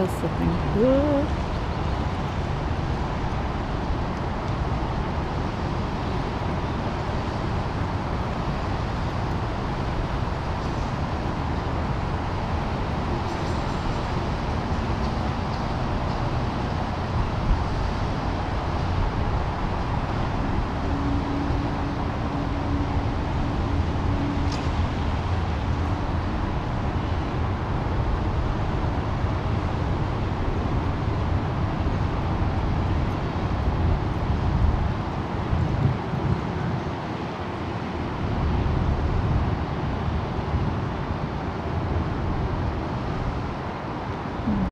else up good.